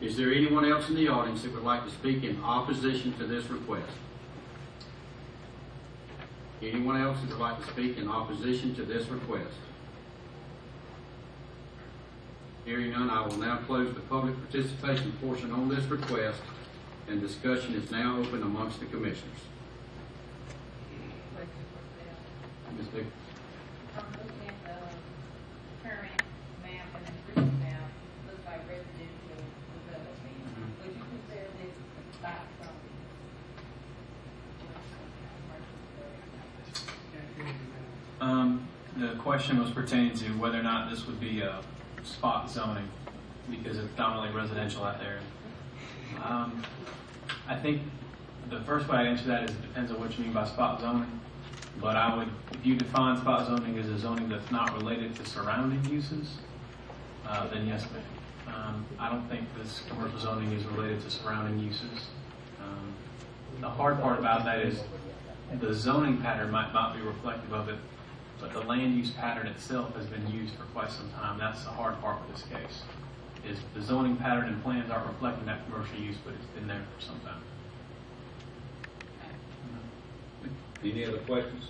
Is there anyone else in the audience that would like to speak in opposition to this request? Anyone else that would like to speak in opposition to this request? Hearing none, I will now close the public participation portion on this request, and discussion is now open amongst the commissioners. Ms. Vick? Um, From looking at the current map and the previous map, looks like residential development. Mhm. Would you consider this spot from? Um, the question was pertaining to whether or not this would be a spot zoning, because it's dominantly residential out there. Um, I think the first way I answer that is it depends on what you mean by spot zoning. But I would, if you define spot zoning as a zoning that's not related to surrounding uses, uh, then yes, ma'am. Um, I don't think this commercial zoning is related to surrounding uses. Um, the hard part about that is the zoning pattern might not be reflective of it, but the land use pattern itself has been used for quite some time. That's the hard part with this case, is the zoning pattern and plans aren't reflecting that commercial use, but it's been there for some time. Any other questions?